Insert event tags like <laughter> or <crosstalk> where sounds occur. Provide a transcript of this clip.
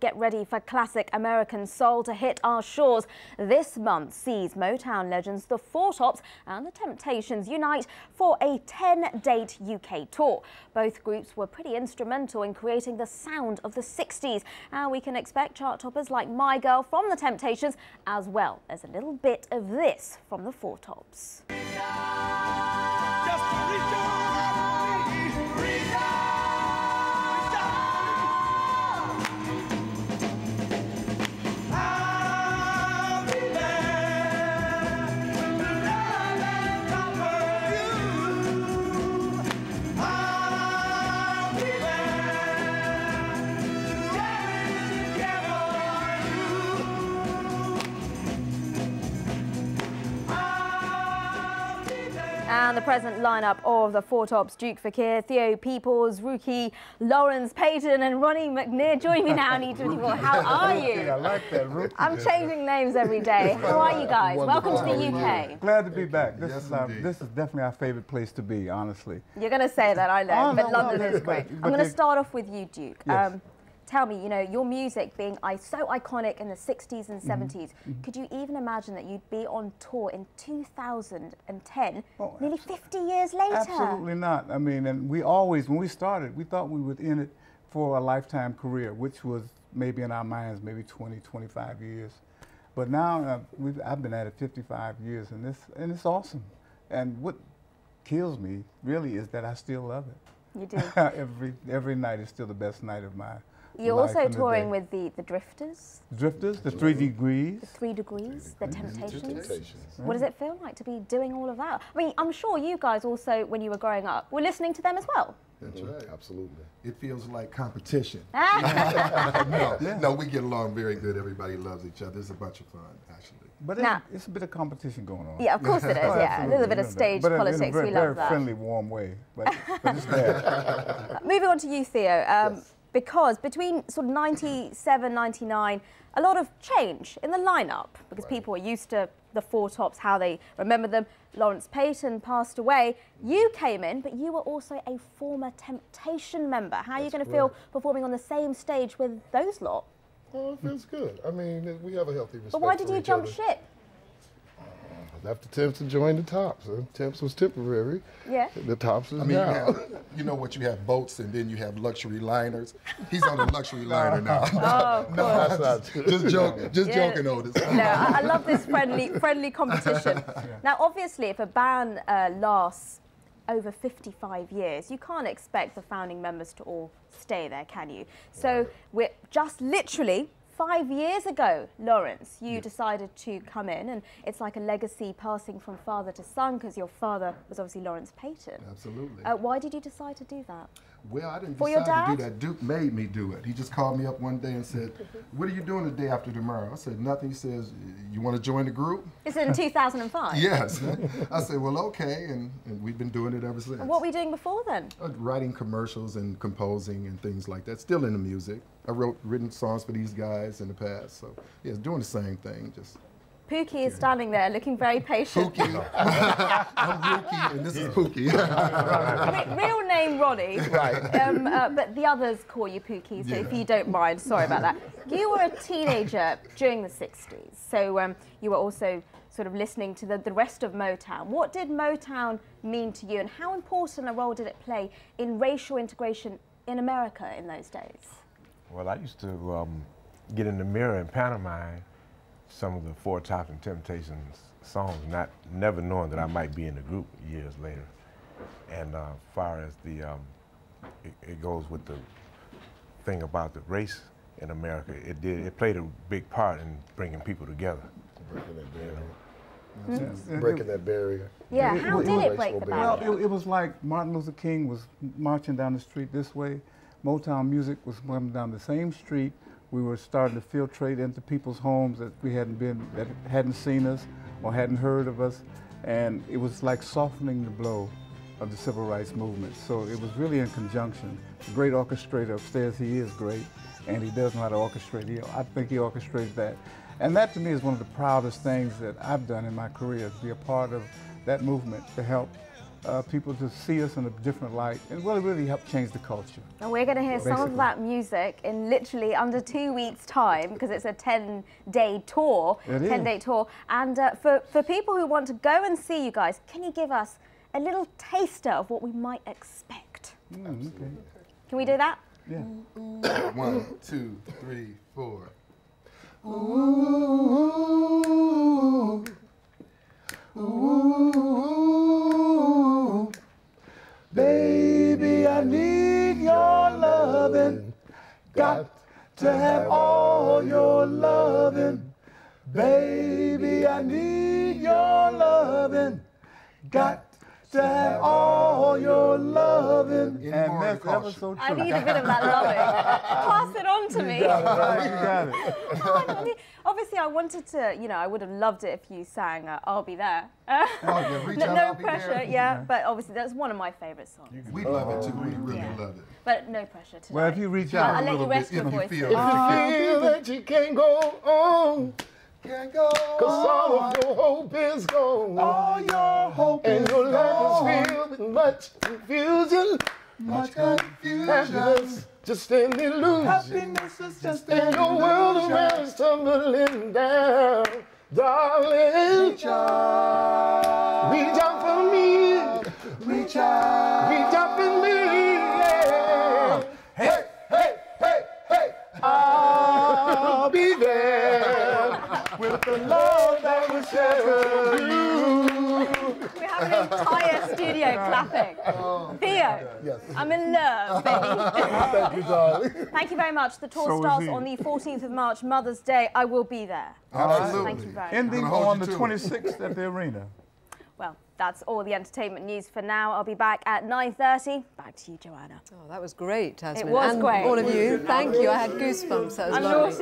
Get ready for classic American soul to hit our shores. This month sees Motown legends The Four Tops and The Temptations unite for a 10-date UK tour. Both groups were pretty instrumental in creating the sound of the 60s, and we can expect chart toppers like My Girl from The Temptations, as well as a little bit of this from The Four Tops. And the present lineup of the Four Tops, Duke Fakir, Theo Peoples, Rookie, Lawrence Payton and Ronnie McNeir. Join me now on E24. How are <laughs> you? I like that, Rookie. I'm changing names every day. How are you guys? Welcome to the UK. Glad to be back. This, Yes, is, our, this is definitely our favorite place to be, honestly. You're going to say that, I know, Oh, but no, London no, is great. but I'm going to start off with you, Duke. Yes. Um, tell me, you know, your music being so iconic in the 60s and Mm-hmm. 70s, could you even imagine that you'd be on tour in 2010, Oh, nearly 50 years later? Absolutely not. I mean, and we always, when we started, we thought we would in it for a lifetime career, which was maybe in our minds, maybe 20, 25 years. But now uh, we've, I've been at it 55 years, and this and it's awesome. And what kills me really is that I still love it. You do. <laughs> every every night is still the best night of my You're life also and the touring with the, the Drifters, Drifters, the Three Degrees. the Three Degrees, the Temptations. Temptations. What does it feel like to be doing all of that? I mean, I'm sure you guys also, when you were growing up, were listening to them as well. That's right. Absolutely. It feels like competition. <laughs> Ah. <laughs> no, no, we get along very good. Everybody loves each other. It's a bunch of fun, actually. But Now- it, it's a bit of competition going on. Yeah, of course it is. <laughs> Oh, Yeah, a little bit of you know that. stage but politics. In a very, we love very that. friendly, warm way. But, but it's there. Moving on to you, Theo, um, Yes. Because between sort of 97, 99, a lot of change in the lineup because people are used to the Four Tops, how they remember them. Lawrence Payton passed away. You came in, but you were also a former Temptation member. How are you going to feel performing on the same stage with those lot? Well, it feels good. I mean, we have a healthy respect. But why did you jump other. ship? I left the Temps to join the Tops. Uh, Temps was temporary. Yeah. The Tops is I mean, you, have, you know what? You have boats and then you have luxury liners. He's on a luxury liner now. <laughs> Oh, of no, That's not true. just joking. just Yeah. joking, Otis. no, I, I love this friendly friendly competition. <laughs> Now, obviously, if a band uh, lasts over 55 years, you can't expect the founding members to all stay there, can you? So we're just literally five years ago, Lawrence, you decided to come in, and it's like a legacy passing from father to son because your father was obviously Lawrence Payton. Absolutely. Uh, why did you decide to do that? Well, I didn't For decide to do that. Duke made me do it. He just called me up one day and said, "What are you doing the day after tomorrow?" I said, "Nothing." He says, "You want to join the group?" It's in 2005. <laughs> Yes. I said, "Well, okay," and, and we've been doing it ever since. And what were you doing before then? Uh, writing commercials and composing and things like that. Still in the music. I wrote written songs for these guys in the past. So yeah, doing the same thing. Just Pookie is standing there looking very patient. Pookie. <laughs> I'm Rookie and this is Pookie. Re- real name Ronnie. Right. Um, uh, but the others call you Pookie, so if you don't mind, sorry about that. You were a teenager during the 60s, so um, you were also sort of listening to the, the rest of Motown. What did Motown mean to you, and how important a role did it play in racial integration in America in those days? Well, I used to um, get in the mirror and pantomime some of the Four Tops and Temptations songs, not never knowing that I might be in the group years later. And uh, as far as the, um, it, it goes with the thing about the race in America, it did, it played a big part in bringing people together. Breaking that barrier. And Breaking that barrier. Yeah, it- how it did was it break the racial Well, it, it was like Martin Luther King was marching down the street this way. Motown music was coming down the same street. We were starting to filtrate into people's homes that we hadn't been, that hadn't seen us or hadn't heard of us, and it was like softening the blow of the civil rights movement. So it was really in conjunction. The great orchestrator upstairs, he is great, and he does know how to orchestrate. He, I think he orchestrated that. And that to me is one of the proudest things that I've done in my career, to be a part of that movement to help uh, people to see us in a different light and really, really help change the culture. And we're going to hear some of that music in literally under two weeks' time because it's a 10 day tour. It 10 is. day tour. And uh, for, for people who want to go and see you guys, can you give us a little taster of what we might expect? Mm, okay. Can we do that? Yeah. <coughs> One, two, three, four. Ooh, to have all your loving. Baby, I need your loving. Got to have all your loving. And more that's ever so true. I need a bit of that loving. Pass it on to me. You got it. <laughs> I mean, Obviously, I wanted to, you know, I would have loved it if you sang uh, I'll Be There. Uh, <laughs> Oh, yeah, no no pressure, there. yeah, but obviously that's one of my favourite songs. We love it too. We really Yeah. love it. But no pressure today. Well, if you reach I'll, out I'll a let you little rest bit your if you feel a little. it. Feel that you can't go on, Can't go. cause all of your hope is gone. all your hope And your life is filled with much confusion. Much confusion. Happiness just an illusion. Happiness is just an illusion. And your world around is tumbling down. Darling, Reach out, reach out We have an entire studio clapping. Oh, Theo, Yes. I'm in love, baby. <laughs> Thank you, darling. Thank you very much. The tour So starts on the 14th of March, Mother's Day. I will be there. Absolutely. Thank you very much. Ending on the 26th at the arena. Well, that's all the entertainment news for now. I'll be back at 9.30. Back to you, Joanna. Oh, that was great, Tasmin. was and great. all of you, thank you. I had goosebumps. That was I'm lovely. naughty.